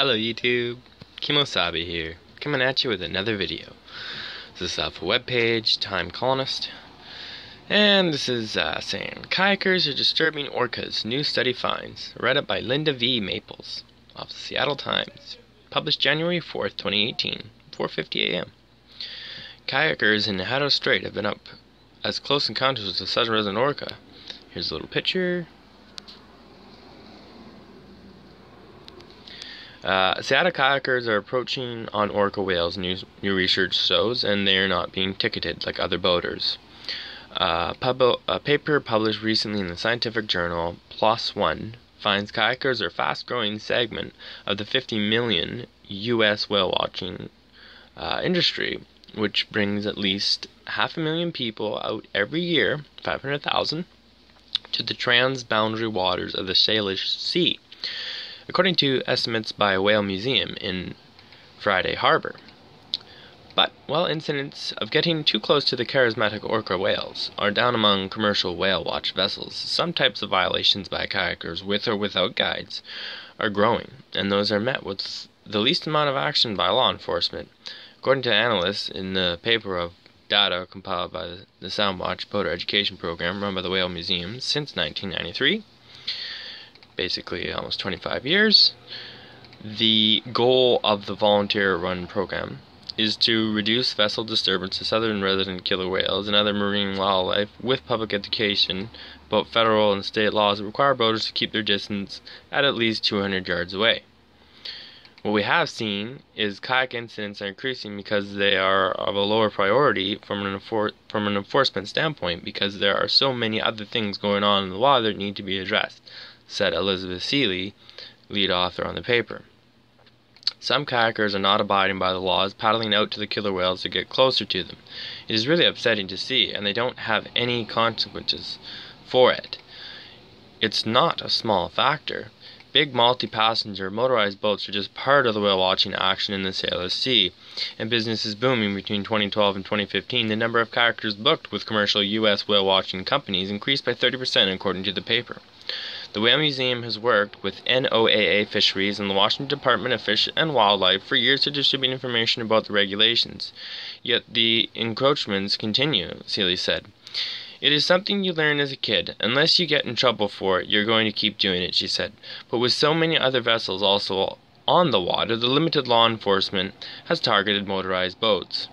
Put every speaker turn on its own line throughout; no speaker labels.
Hello YouTube, Kemo Sabi here, coming at you with another video. This is off a webpage, Time Colonist, and this is uh, saying, Kayakers are disturbing orcas, new study finds, read up by Lynda V. Maples, off the Seattle Times, published January 4th, 2018, 4.50 a.m. Kayakers in Haro Strait have been up as close encounters with the southern resident orca. Here's a little picture, Uh, Seattle kayakers are approaching on orca whales, new, new research shows, and they are not being ticketed like other boaters. Uh, pub- a paper published recently in the scientific journal PLOS One finds kayakers are a fast growing segment of the 50 million U.S. whale watching uh, industry, which brings at least half a million people out every year, 500,000, to the transboundary waters of the Salish Sea according to estimates by whale museum in Friday Harbor. But while incidents of getting too close to the charismatic orca whales are down among commercial whale watch vessels, some types of violations by kayakers with or without guides are growing, and those are met with the least amount of action by law enforcement. According to analysts in the paper of data compiled by the Soundwatch Boater Education Program run by the Whale Museum since 1993, basically almost 25 years. The goal of the volunteer run program is to reduce vessel disturbance to southern resident killer whales and other marine wildlife with public education Both federal and state laws that require boaters to keep their distance at at least 200 yards away. What we have seen is kayak incidents are increasing because they are of a lower priority from an, enfor- from an enforcement standpoint because there are so many other things going on in the water that need to be addressed, said Elizabeth Seely, lead author on the paper. Some kayakers are not abiding by the laws, paddling out to the killer whales to get closer to them. It is really upsetting to see, and they don't have any consequences for it. It's not a small factor. Big multi passenger motorized boats are just part of the whale watching action in the Salish Sea, and business is booming between 2012 and 2015. The number of kayakers booked with commercial U.S. whale watching companies increased by 30%, according to the paper. The Whale Museum has worked with NOAA Fisheries and the Washington Department of Fish and Wildlife for years to distribute information about the regulations. Yet the encroachments continue, Seely said. It is something you learn as a kid. Unless you get in trouble for it, you're going to keep doing it, she said. But with so many other vessels also on the water, the limited law enforcement has targeted motorized boats.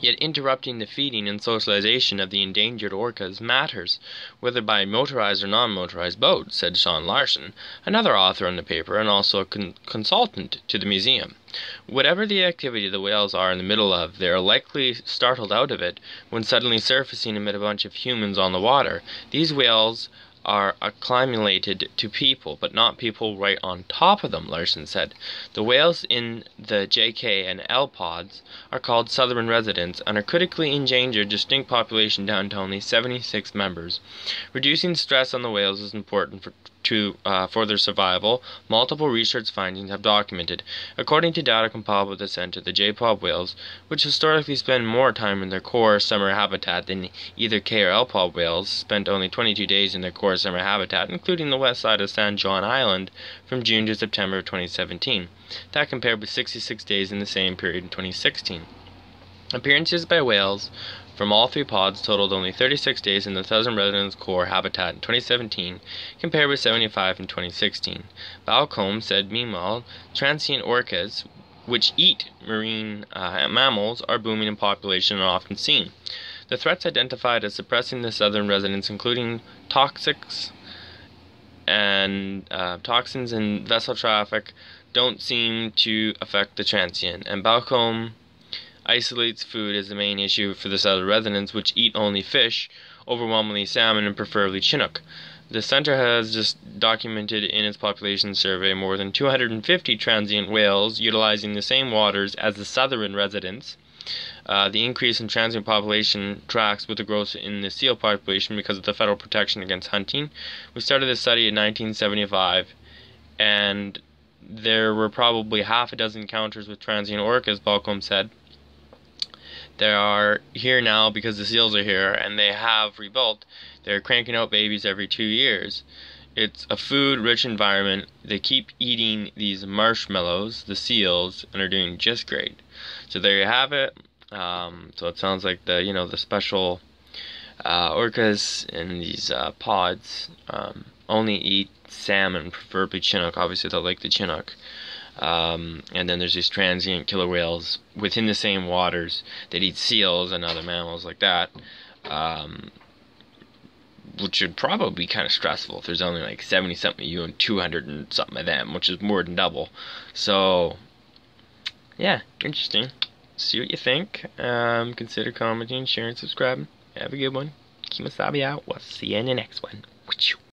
Yet interrupting the feeding and socialization of the endangered orcas matters, whether by motorized or non motorized boat, said Shawn Larson, another author on the paper and also a con- consultant to the museum. Whatever the activity the whales are in the middle of, they are likely startled out of it when suddenly surfacing amid a bunch of humans on the water. These whales are acclimated to people, but not people right on top of them, Larson said. The whales in the JK and L pods are called southern residents and are critically endangered distinct population down to only 76 members. Reducing stress on the whales is important for to uh, for their survival, multiple research findings have documented. According to data compiled by the center, the J-pod whales, which historically spend more time in their core summer habitat than either K or L-pod whales, spent only 22 days in their core summer habitat, including the west side of San Juan Island, from June to September of 2017. That compared with 66 days in the same period in 2016. Appearances by whales from all three pods totaled only 36 days in the Southern Residence Core habitat in 2017, compared with 75 in 2016. Balcomb said, meanwhile, transient orcas, which eat marine uh, mammals, are booming in population and often seen. The threats identified as suppressing the southern residents, including toxics and uh, toxins and vessel traffic, don't seem to affect the transient. And Balcomb isolates food as the main issue for the southern residents, which eat only fish, overwhelmingly salmon and preferably chinook. The center has just documented in its population survey more than 250 transient whales utilizing the same waters as the southern residents. Uh, the increase in transient population tracks with the growth in the seal population because of the federal protection against hunting. We started this study in 1975, and there were probably half a dozen encounters with transient orcas, Balcomb said. They are here now because the seals are here and they have rebuilt. They're cranking out babies every two years. it's a food-rich environment. They keep eating these marshmallows, the seals, and are doing just great. So there you have it. Um, so it sounds like the you know the special uh, orcas in these uh, pods um, only eat salmon, preferably chinook. Obviously, they'll like the chinook. Um, and then there's these transient killer whales within the same waters that eat seals and other mammals like that. Um, which would probably be kind of stressful if there's only like 70 something of you and 200 and something of them, which is more than double. So, yeah, interesting. See what you think. Um, consider commenting, sharing, subscribing. Have a good one. Kemo Sabi out. We'll see you in the next one.